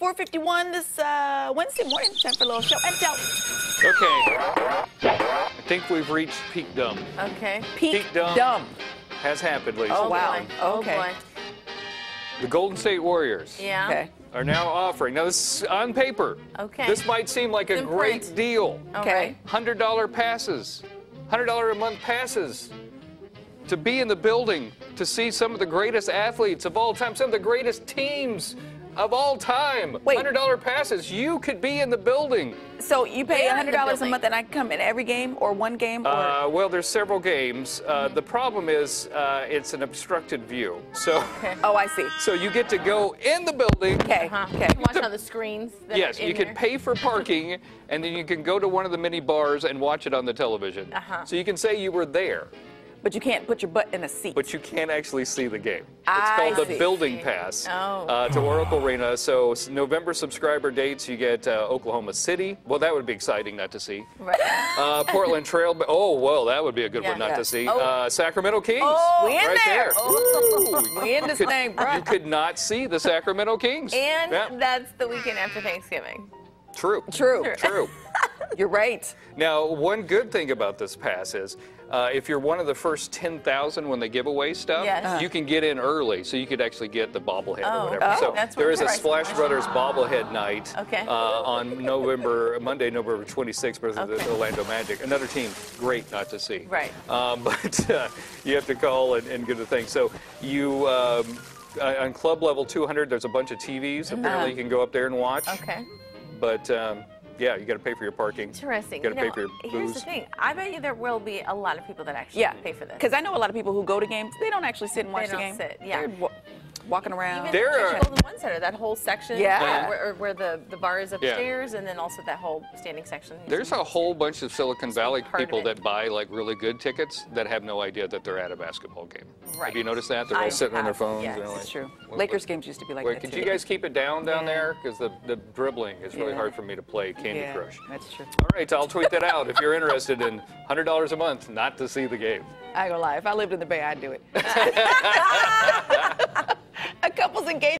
451 this uh, Wednesday morning. Time for a little show and tell. Okay. I think we've reached peak dumb. Okay. Peak, Peak dumb. dumb. Has happened, ladies. Oh, wow. Oh, Okay. boy. The Golden State Warriors Yeah. Okay. are now offering. Now, this is on paper. Okay. This might seem like a in great print. deal. Okay. $100 passes, $100 a month passes to be in the building to see some of the greatest athletes of all time, some of the greatest teams of all time. Wait. $100 passes. You could be in the building. So you pay Where $100 a month and I come in every game or one game or. Uh, well, there's several games. Uh, The problem is uh, it's an obstructed view. So, oh, I see. so you get to go in the building. Okay. Huh. Okay. You watch on the screens. That Yes, are in you can pay for parking, and then you can go to one of the mini bars and watch it on the television. Uh-huh. So you can say you were there, But you can't put your butt in a seat. but you can't actually see the game. It's I called the. Building Pass Oh. uh, to Oracle Arena. So November subscriber dates, you get uh, Oklahoma City. Well, that would be exciting not to see. Right. Uh, Portland Trail. Oh, well, that would be a good Yeah. one not Yeah. to see. Oh. Uh, Sacramento Kings. Oh, we in right there. Ooh. we in this thing, bro. You could not see the Sacramento Kings. And Yeah, that's the weekend after Thanksgiving. true. True. True. You're right. Now, one good thing about this pass is uh, if you're one of the first 10,000 when they give away stuff, Yes. Uh-huh. you can get in early, so you could actually get the bobblehead Oh, or whatever. oh, so that's there is a Splash. Brothers bobblehead night Okay. uh, on November Monday, November 26th versus Okay. the Orlando Magic. Another team, great not to see. Right. Um, but uh, you have to call and, and get the thing. So you. Um, uh, on club level 200, there's a bunch of TVs. Apparently, you can go up there and watch. Uh-huh. Okay. But um, yeah, you got to pay for your parking. Interesting. You got to pay for your here's the thing. I bet you there will be a lot of people that actually Yeah. pay for this. Because I know a lot of people who go to games, they don't actually sit and watch They the don't game. sit, yeah. They're wa- walking around. Even There are- the Golden One Center, that whole section Yeah. where, where the, the bar is upstairs, and then also that whole standing section. There's a whole bunch of Silicon Valley people that buy like really good tickets that have no idea that they're at a basketball game. Right. Have you noticed that? They're I all sitting on their phones. yes. and like, true. what- Lakers games used to be like Wait, that could too. you guys keep it down down Yeah. there? Because the, the dribbling is really Yeah. hard for me to play Candy yeah, Crush. That's true. All right, so I'll tweet that out if you're interested in $100 a month not to see the game. I ain't gonna lie. If I lived in the Bay, I'd do it. a couple's engaged.